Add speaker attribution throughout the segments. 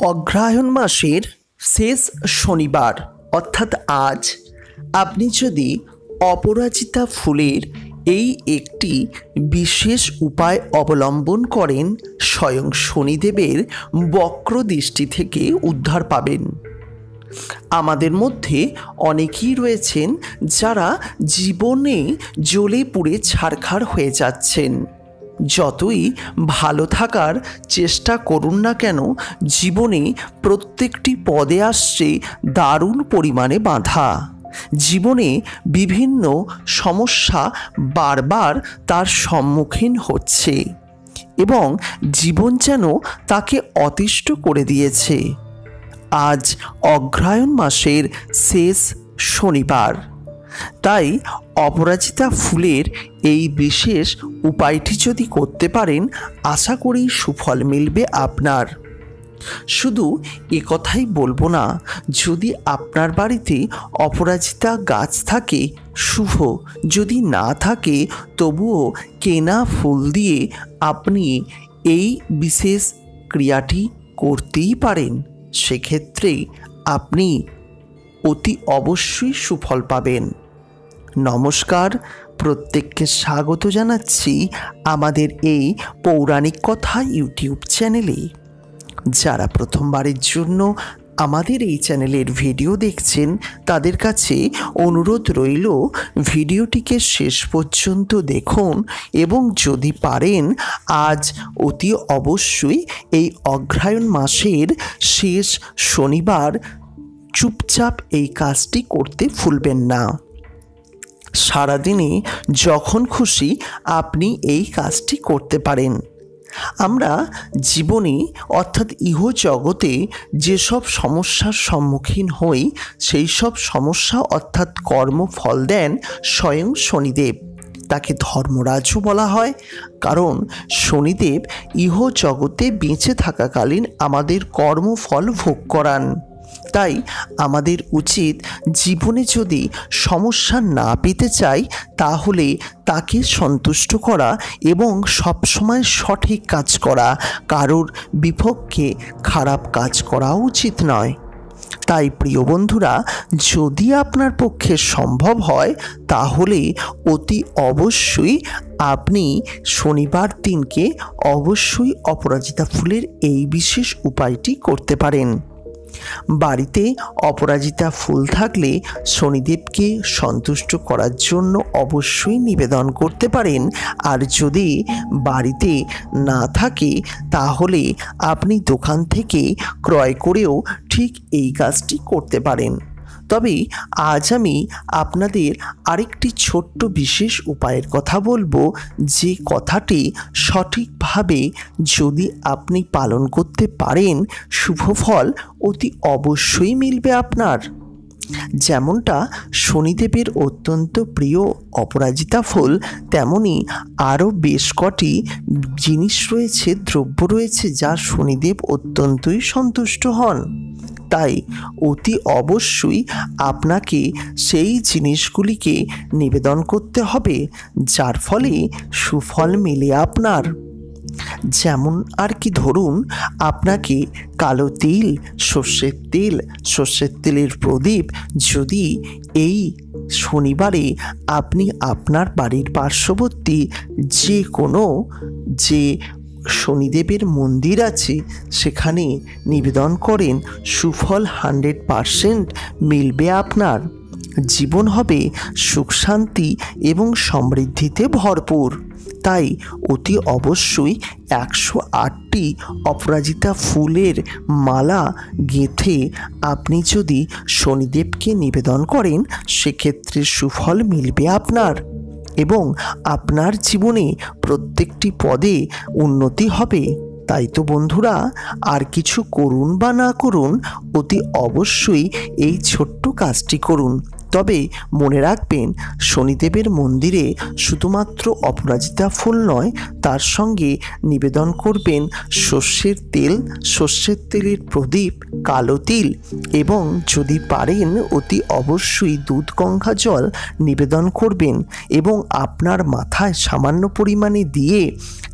Speaker 1: অগ্রহায়ণ মাসের শেষ শনিবার, অর্থাৎ আজ, আপনি যদি অপরাজিতা ফুলের এই একটি বিশেষ উপায় অবলম্বন করেন, স্বয়ং শনিদেবের বক্র দৃষ্টি থেকে উদ্ধার পাবেন। আমাদের মধ্যে অনেকেই রয়েছেন যারা জীবনে জ্বলে পুড়ে ছারখার হয়ে যাচ্ছেন। যতই ভালো থাকার চেষ্টা করুন না কেন, জীবনে প্রত্যেকটি পদে আসছে দারুণ পরিমাণে বাধা। জীবনে বিভিন্ন সমস্যা বারবার তার সম্মুখীন হচ্ছে এবং জীবন যেন তাকে অতিষ্ঠ করে দিয়েছে। আজ অগ্রহায়ণ মাসের শেষ শনিবার। তাই অপরাজিতা ফুলের এই বিশেষ উপায়টি যদি করতে পারেন, আশা করি সুফল মিলবে আপনার। শুধু এ কথাই বলব না, যদি আপনার বাড়িতে অপরাজিতা গাছ থাকে, শুভ। যদি না থাকে, তবুও কেনা ফুল দিয়ে আপনি এই বিশেষ ক্রিয়াটি করতেই পারেন। সেক্ষেত্রে আপনি অতি অবশ্যই সুফল পাবেন। নমস্কার। প্রত্যেককে স্বাগত জানাচ্ছি আমাদের এই পৌরাণিক কথা ইউটিউব চ্যানেলে। যারা প্রথমবারের জন্য আমাদের এই চ্যানেলের ভিডিও দেখছেন, তাদের কাছে অনুরোধ রইল, ভিডিওটিকে শেষ পর্যন্ত দেখুন এবং যদি পারেন, আজ অতি অবশ্যই এই অগ্রহায়ণ মাসের শেষ শনিবার চুপচাপ এই কাজটি করতে ভুলবেন না। সারাদিনে যখন খুশি আপনি এই কাজটি করতে পারেন। আমরা জীবনে, অর্থাৎ ইহ জগতে যেসব সমস্যার সম্মুখীন হই সেই সব সমস্যা, অর্থাৎ কর্মফল দেন স্বয়ং শনিদেব। তাকে ধর্মরাজও বলা হয়। কারণ শনিদেব ইহ জগতে বেঁচে থাকাকালীন আমাদের কর্মফল ভোগ করান। তাই আমাদের উচিত জীবনে যদি সমস্যা না পেতে চাই, তাহলে তাকে সন্তুষ্ট করা এবং সবসময় সঠিক কাজ করা, কারোর বিপক্ষে খারাপ কাজ করা উচিত নয়। তাই প্রিয় বন্ধুরা, যদি আপনার পক্ষে সম্ভব হয়, তাহলে অতি অবশ্যই আপনি শনিবার দিনকে অবশ্যই অপরাজিতা ফুলের এই বিশেষ উপায়টি করতে পারেন। বাড়িতে অপরাজিতা ফুল থাকলে শনিদেবকে সন্তুষ্ট করার জন্য অবশ্যই নিবেদন করতে পারেন। আর যদি বাড়িতে না থাকে, তাহলে আপনি দোকান থেকে ক্রয় করেও ঠিক এই কাজটি করতে পারেন। তবে আজ আমি আপনাদের আরেকটি ছোট্ট বিশেষ উপায়ের কথা বলব। যে কথাটি সঠিকভাবে যদি আপনি পালন করতে পারেন, শুভ ফল অতি অবশ্যই মিলবে আপনার। যেমনটা শনিদেবের অত্যন্ত প্রিয় অপরাজিতা ফুল, তেমনি আরও বেশ কটি জিনিস রয়েছে, দ্রব্য রয়েছে যা শনিদেব অত্যন্তই সন্তুষ্ট হন। তাই অতি অবশ্যই আপনাকে সেই জিনিসগুলিকে নিবেদন করতে হবে, যার ফলে সুফল মেলে আপনার। যেমন আর কি ধরুন, আপনাকে কালো তিল, সর্ষের তেল, সর্ষের তেলের প্রদীপ যদি এই শনিবারে আপনি আপনার বাড়ির পার্শ্ববর্তী যে কোনো, যে শনিদেবের মন্দির আছে, সেখানে নিবেদন করেন, সুফল হান্ড্রেড পারসেন্ট মিলবে আপনার। জীবন হবে সুখ শান্তি এবং সমৃদ্ধিতে ভরপুর। তাই অতি অবশ্যই একশো আটটি অপরাজিতা ফুলের মালা গেঁথে আপনি যদি শনিদেবকে নিবেদন করেন, সেক্ষেত্রে সুফল মিলবে আপনার। এবং আপনার জীবনে প্রত্যেকটি পদে উন্নতি হবে। তাই তো বন্ধুরা, আর কিছু করুন বা না করুন, অতি অবশ্যই এই ছোট্ট কাজটি করুন। তবে মনে রাখবেন, শনিদেবের মন্দিরে শুধুমাত্র অপরাজিতা ফুল নয়, তার সঙ্গে নিবেদন করবেন সর্ষের তেল, সর্ষের তেলের প্রদীপ, কালো তিল এবং যদি পারেন অতি অবশ্যই দুধ গঙ্গা জল নিবেদন করবেন এবং আপনার মাথায় সামান্য পরিমাণে দিয়ে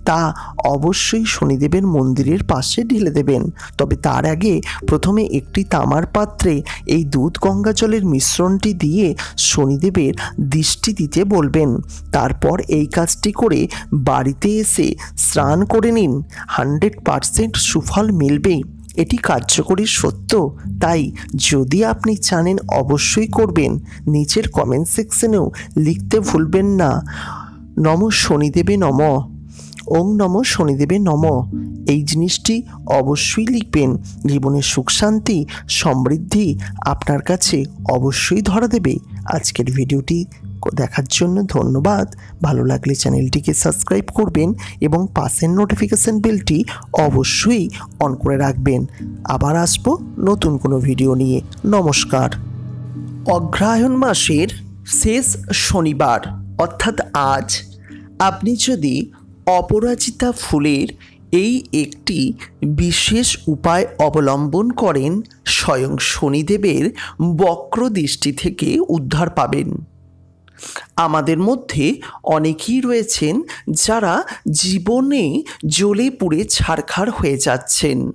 Speaker 1: তা অবশ্যই শনিদেবের মন্দিরের পাশে ঢেলে দেবেন। তবে তার আগে প্রথমে একটি তামার পাত্রে এই দুধ গঙ্গা জলের মিশ্রণটি দিয়ে শনিদেবের দৃষ্টি দিতে বলবেন। তারপর এই কাজটি করে বাড়িতে এসে স্নান করে নিন। হান্ড্রেড পারসেন্ট সুফল মিলবেই এটি কার্যকরী সত্য। তাই যদি আপনি জানেন, অবশ্যই করবেন। নিচের কমেন্ট সেকশনেও লিখতে ভুলবেন না। নম শনিদেবে নম। ওং নম শনিদেবে নম। এই জিনিসটি অবশ্যই লিখবেন। জীবনের সুখ, শান্তি, সমৃদ্ধি আপনার কাছে অবশ্যই ধরা দেবে। আজকের ভিডিওটি দেখার জন্য ধন্যবাদ। ভালো লাগলে চ্যানেলটিকে সাবস্ক্রাইব করবেন এবং পাশের নোটিফিকেশান বেলটি অবশ্যই অন করে রাখবেন। আবার আসব নতুন কোনো ভিডিও নিয়ে। নমস্কার। অগ্রহায়ণ মাসের শেষ শনিবার, অর্থাৎ আজ। আপনি যদি অপরাজিতা ফুলের এই একটি বিশেষ উপায় অবলম্বন করেন স্বয়ং শনিদেবের বক্র দৃষ্টি থেকে উদ্ধার পাবেন। আমাদের মধ্যে অনেকেই রয়েছেন যারা জীবনে জ্বলে পুড়ে ছারখার হয়ে যাচ্ছেন।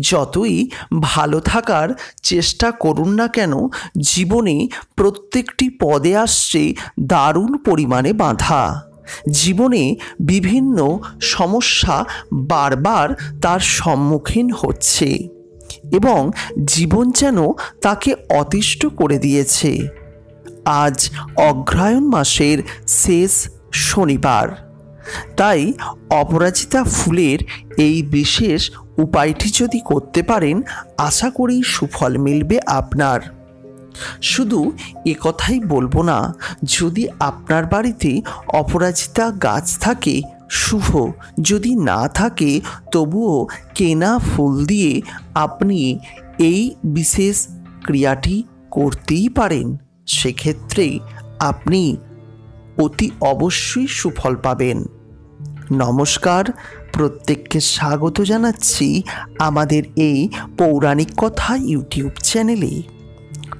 Speaker 1: যতই ভালো থাকার চেষ্টা করুন না কেন, জীবনে প্রত্যেকটি পদে আসছে দারুণ পরিমাণে বাধা। জীবনে বিভিন্ন সমস্যা বারবার তার সম্মুখীন হচ্ছে এবং জীবন যেন তাকে অতিষ্ঠ করে দিয়েছে। আজ অগ্রহায়ণ মাসের শেষ শনিবার। তাই অপরাজিতা ফুলের এই বিশেষ উপায়টি যদি করতে পারেন, আশা করি সুফল মিলবে আপনার। শুধু এ কথাই বলব না, যদি আপনার বাড়িতে অপরাজিতা গাছ থাকে, শুভ। যদি না থাকে, তবুও কেনা ফুল দিয়ে আপনি এই বিশেষ ক্রিয়াটি করতেই পারেন। সেক্ষেত্রে আপনি অতি অবশ্যই সুফল পাবেন। নমস্কার, প্রত্যেককে স্বাগত জানাচ্ছি আমাদের এই পৌরাণিক কথা ইউটিউব চ্যানেলে।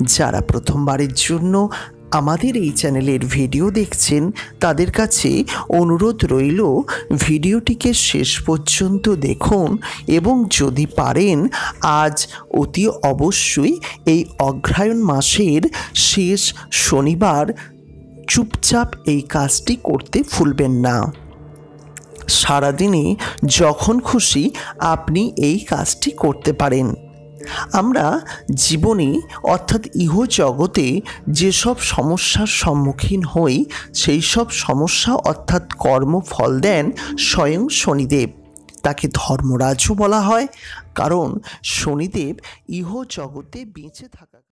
Speaker 1: যারা প্রথমবারের জন্য আমাদের এই চ্যানেলের ভিডিও দেখছেন, তাদের কাছে অনুরোধ রইল, ভিডিওটিকে শেষ পর্যন্ত দেখুন এবং যদি পারেন, আজ অতি অবশ্যই এই অগ্রহায়ণ মাসের শেষ শনিবার চুপচাপ এই কাজটি করতে ভুলবেন না। সারাদিনে যখন খুশি আপনি এই কাজটি করতে পারেন। আমরা জীবনে, অর্থাৎ ইহ জগতে যেসব সমস্যার সম্মুখীন হই সেই সব সমস্যা, অর্থাৎ কর্মফল দেন স্বয়ং শনিদেব। তাকে ধর্মরাজও বলা হয়। কারণ শনিদেব ইহ জগতে বেঁচে থাকা